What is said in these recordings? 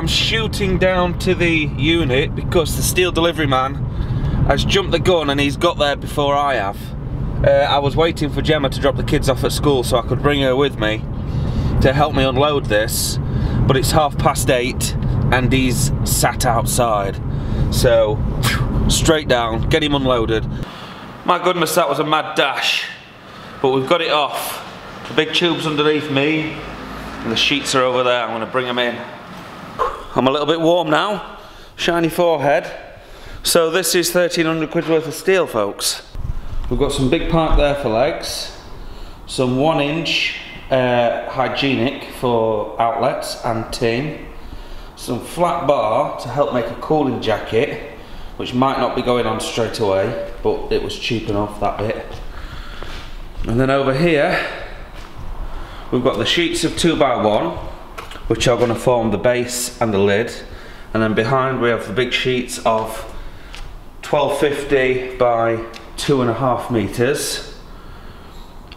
I am shooting down to the unit because the steel delivery man has jumped the gun and he's got there before I have. Uh, I was waiting for Gemma to drop the kids off at school so I could bring her with me to help me unload this, but it's half past eight and he's sat outside. So, straight down, get him unloaded. My goodness, that was a mad dash, but we've got it off. The big tube's underneath me, and the sheets are over there. I'm to bring them in. I'm a little bit warm now, shiny forehead. So this is 1300 quid worth of steel, folks. We've got some big pipe there for legs, some one inch uh, hygienic for outlets and tin, some flat bar to help make a cooling jacket, which might not be going on straight away, but it was cheap enough that bit. And then over here, we've got the sheets of 2x1, which are going to form the base and the lid. And then behind we have the big sheets of 1250 by two and a half meters.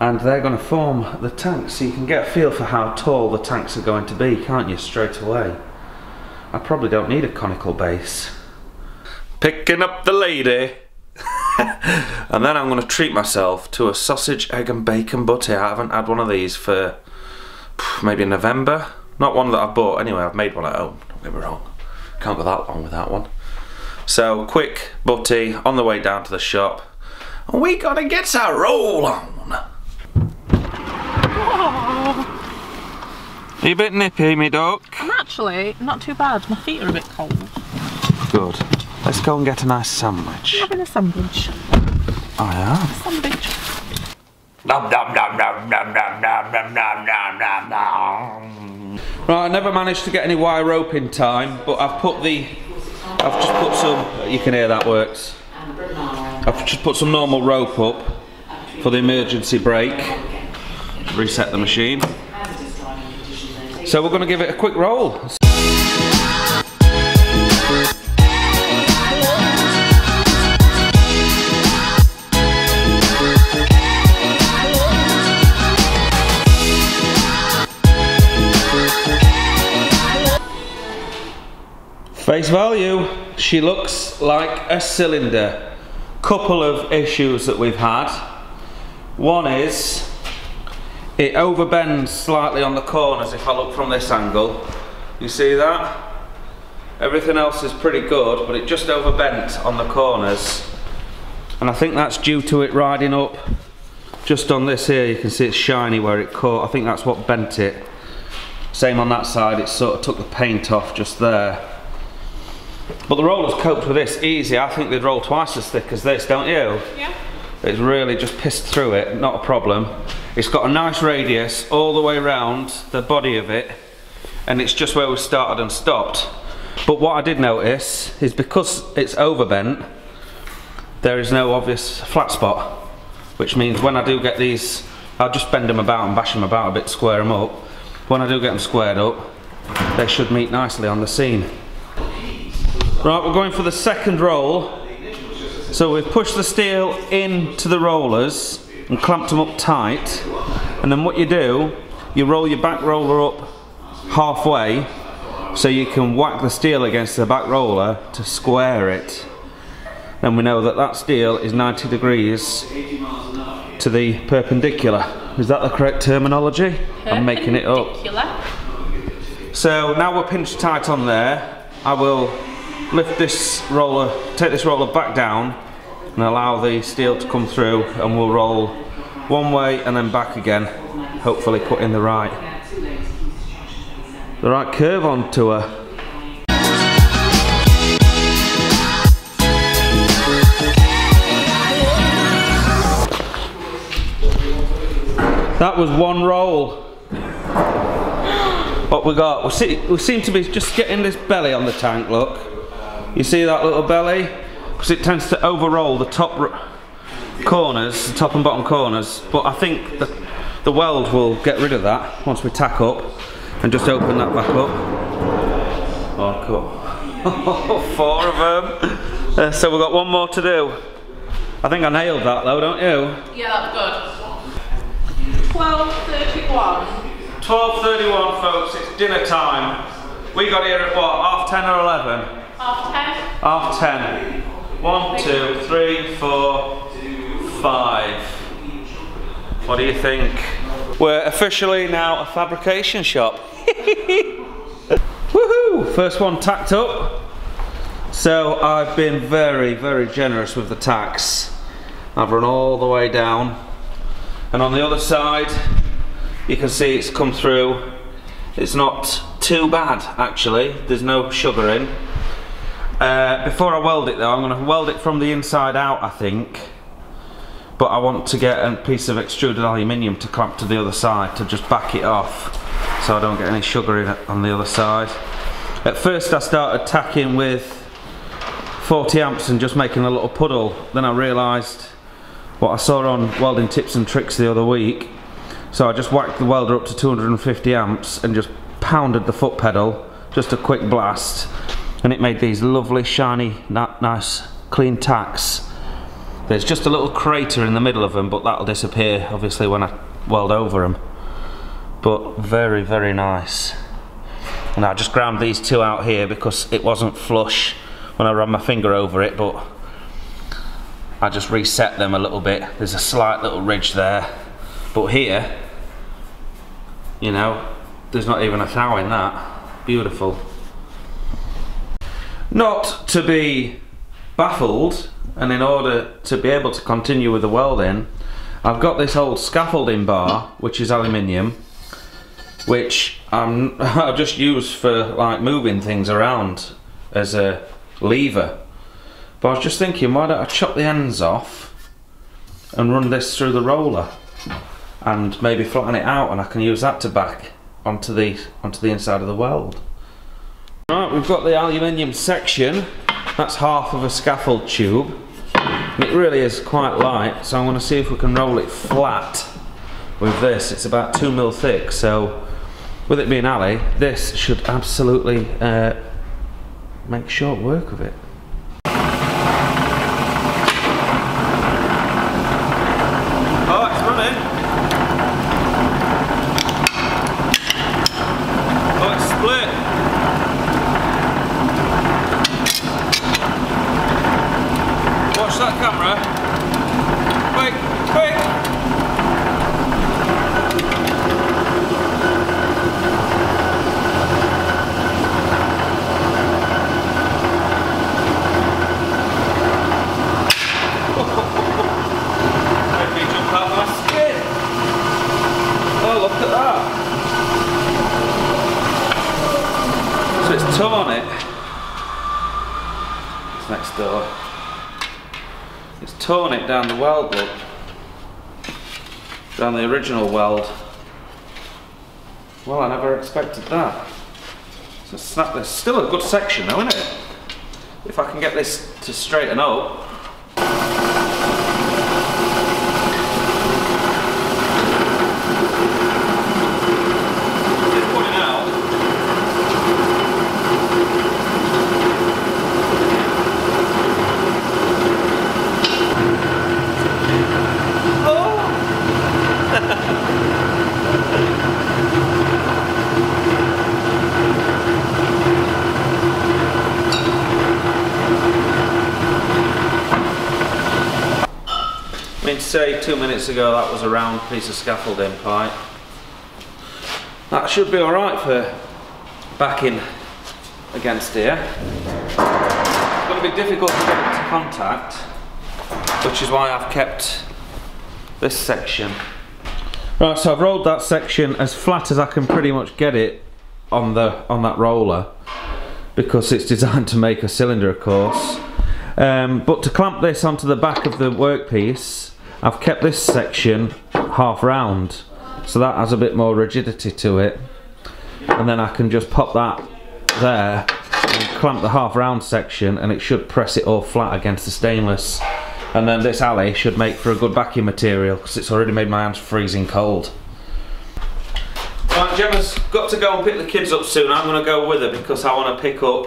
And they're going to form the tank, so you can get a feel for how tall the tanks are going to be, can't you, straight away? I probably don't need a conical base. Picking up the lady. and then I'm going to treat myself to a sausage, egg and bacon butty. I haven't had one of these for maybe November. Not one that I've bought anyway, I've made one at home, don't get me wrong. Can't go that long without one. So, quick butty on the way down to the shop. And we gotta get our roll on. Are you a bit nippy, me duck? I'm actually not too bad. My feet are a bit cold. Good. Let's go and get a nice sandwich. i Having a sandwich. Oh yeah? Sandwich. Nom, nom, nom, nom, nom, nom, nom, nom, nom, nom, nom, nom. Right, I never managed to get any wire rope in time, but I've put the, I've just put some, you can hear that works. I've just put some normal rope up for the emergency brake. Reset the machine. So we're going to give it a quick roll. Face value, she looks like a cylinder. Couple of issues that we've had. One is it overbends slightly on the corners if I look from this angle. You see that? Everything else is pretty good, but it just overbent on the corners. And I think that's due to it riding up just on this here. You can see it's shiny where it caught. I think that's what bent it. Same on that side, it sort of took the paint off just there. But the rollers coped with this easy. I think they'd roll twice as thick as this, don't you? Yeah. It's really just pissed through it, not a problem. It's got a nice radius all the way around the body of it, and it's just where we started and stopped. But what I did notice is because it's overbent, there is no obvious flat spot, which means when I do get these, I'll just bend them about and bash them about a bit, square them up. When I do get them squared up, they should meet nicely on the scene. Right, we're going for the second roll. So we've pushed the steel into the rollers and clamped them up tight. And then what you do, you roll your back roller up halfway so you can whack the steel against the back roller to square it. Then we know that that steel is 90 degrees to the perpendicular. Is that the correct terminology? I'm making it up. So now we're pinched tight on there. I will lift this roller, take this roller back down and allow the steel to come through and we'll roll one way and then back again, hopefully putting the right, the right curve onto her. That was one roll. What we got? We, see, we seem to be just getting this belly on the tank, look. You see that little belly? Because it tends to overroll the top corners, the top and bottom corners. But I think the, the weld will get rid of that once we tack up and just open that back up. Oh, cool. Four of them. Uh, so we've got one more to do. I think I nailed that though, don't you? Yeah, that's good. 12.31. 12.31 folks, it's dinner time. We got here at what, half 10 or 11? Half ten. Half 10. One, two, three, four, five. What do you think? We're officially now a fabrication shop. Woohoo! First one tacked up. So I've been very, very generous with the tacks. I've run all the way down. And on the other side, you can see it's come through. It's not too bad, actually. There's no sugar in. Uh, before I weld it though, I'm going to weld it from the inside out, I think. But I want to get a piece of extruded aluminium to clamp to the other side to just back it off so I don't get any sugar in it on the other side. At first I started tacking with 40 amps and just making a little puddle. Then I realised what I saw on welding tips and tricks the other week. So I just whacked the welder up to 250 amps and just pounded the foot pedal, just a quick blast, and it made these lovely shiny, nice, clean tacks. There's just a little crater in the middle of them, but that'll disappear obviously when I weld over them. But very, very nice. And I just ground these two out here because it wasn't flush when I ran my finger over it, but I just reset them a little bit. There's a slight little ridge there. But here, you know, there's not even a thou in that. Beautiful. Not to be baffled, and in order to be able to continue with the welding, I've got this old scaffolding bar, which is aluminium, which I'm, I just use for like moving things around as a lever. But I was just thinking, why don't I chop the ends off and run this through the roller and maybe flatten it out and I can use that to back onto the onto the inside of the weld. Right, we've got the aluminium section. That's half of a scaffold tube. And it really is quite light, so I'm going to see if we can roll it flat with this. It's about two mil thick, so with it being alley, this should absolutely uh, make short work of it. Oh, it's running. Oh, it's split. Watch that camera. Quick, quick. Made me jump out my skin. Oh, look at that. So it's torn it. It's next door. It's torn it down the weld look. Down the original weld. Well, I never expected that. So snap this. Still a good section though, isn't it? If I can get this to straighten up. Just putting out. Oh! I mean to say two minutes ago that was a round piece of scaffolding pipe. That should be alright for backing against here. It's going to be difficult to get it to contact, which is why I've kept this section. Right, so I've rolled that section as flat as I can pretty much get it on the on that roller because it's designed to make a cylinder of course. Um, but to clamp this onto the back of the workpiece, I've kept this section half round so that has a bit more rigidity to it and then I can just pop that there and clamp the half round section and it should press it all flat against the stainless and then this alley should make for a good backing material because it's already made my hands freezing cold. Right, Gemma's got to go and pick the kids up soon. I'm going to go with her because I want to pick up.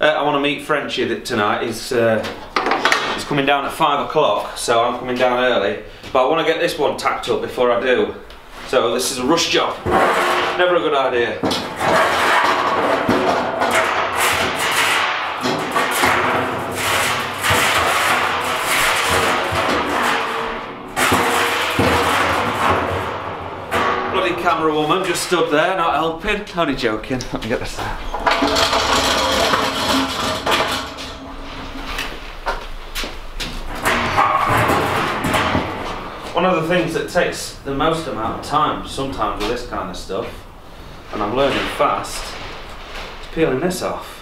Uh, I want to meet Frenchie tonight. He's uh, it's coming down at five o'clock, so I'm coming down early. But I want to get this one tacked up before I do. So this is a rush job. Never a good idea. Bloody camera woman just stood there, not helping. Only joking. Let me get this. One of the things that takes the most amount of time sometimes with this kind of stuff, and I'm learning fast, is peeling this off.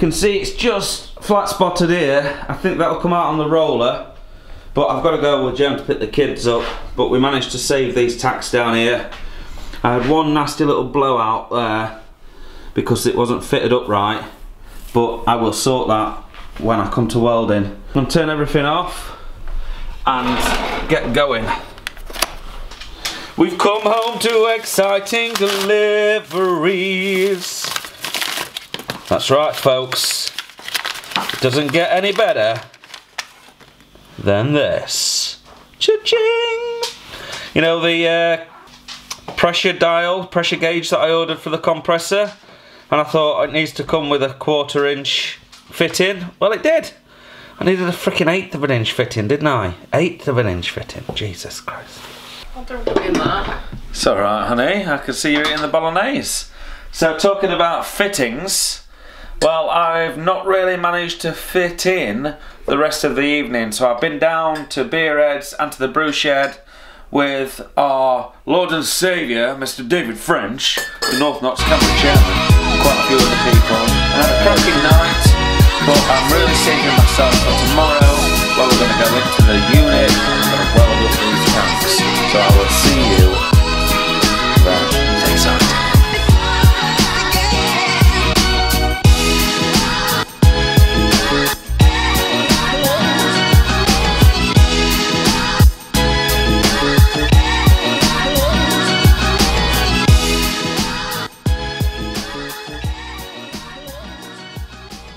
Can see it's just flat spotted here. I think that'll come out on the roller. But I've got to go with Jem to pick the kids up. But we managed to save these tacks down here. I had one nasty little blowout there because it wasn't fitted up right. But I will sort that when I come to welding. I'm going to turn everything off and get going. We've come home to exciting deliveries. That's right, folks. It doesn't get any better than this. Cha-ching! You know the uh, pressure dial, pressure gauge that I ordered for the compressor? And I thought it needs to come with a quarter inch fitting. Well, it did. I needed a freaking eighth of an inch fitting, didn't I? Eighth of an inch fitting. Jesus Christ. I don't doing that. It's alright, honey. I can see you eating the bolognese. So, talking about fittings, well, I've not really managed to fit in the rest of the evening. So, I've been down to Beerheadz and to the brew shed with our Lord and Saviour, Mr. David French, the North Knox County Chairman, and quite a few other people. And had a cracking night, but I'm really saving myself for tomorrow, where we're going to go into the unit